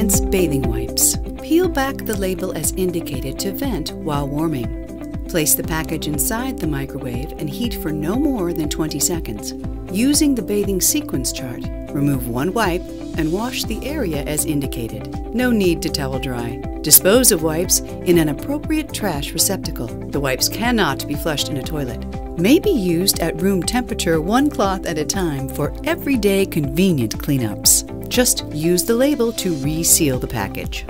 Rinse bathing wipes. Peel back the label as indicated to vent while warming. Place the package inside the microwave and heat for no more than 20 seconds. Using the bathing sequence chart, remove one wipe and wash the area as indicated. No need to towel dry. Dispose of wipes in an appropriate trash receptacle. The wipes cannot be flushed in a toilet. May be used at room temperature one cloth at a time for everyday convenient cleanups. Just use the label to reseal the package.